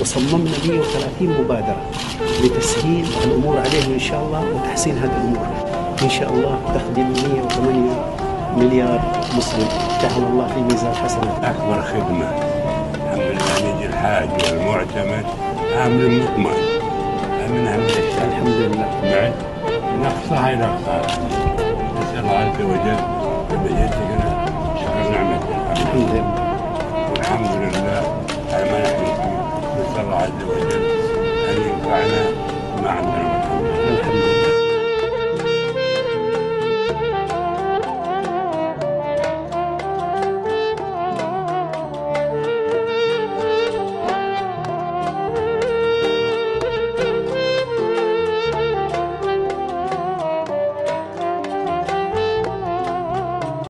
وصممنا 130 مبادرة لتسهيل الأمور عليهم إن شاء الله وتحسين هذه الأمور. إن شاء الله تخدم 108 مليار مسلم. جعل الله في ميزان حسنات أكبر خدمة. لله نجي الحاج والمعتمر آمن مطمئن آمن هم الأشياء الحمد لله. بعد نقصها ينقصها نسأل الله عز وجل عز وجل أن ينفعنا مع العلم